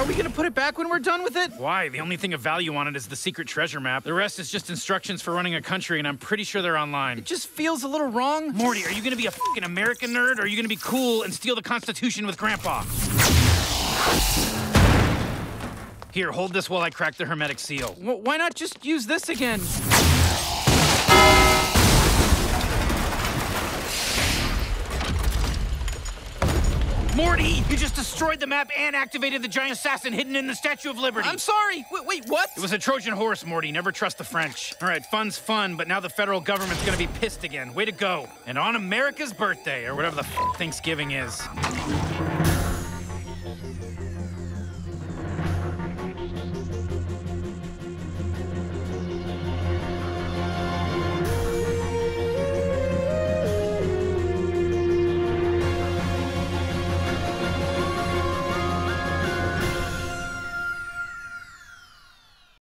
it back when we're done with it? Why? The only thing of value on it is the secret treasure map. The rest is just instructions for running a country, and I'm pretty sure they're online. It just feels a little wrong. Morty, are you gonna be a fucking American nerd, or are you gonna be cool and steal the Constitution with Grandpa? Here, hold this while I crack the hermetic seal. W- why not just use this again? Morty, you just destroyed the map and activated the giant assassin hidden in the Statue of Liberty. I'm sorry. Wait, wait, what? It was a Trojan horse, Morty. Never trust the French. All right, fun's fun, but now the federal government's gonna be pissed again. Way to go. And on America's birthday, or whatever the f- Thanksgiving is.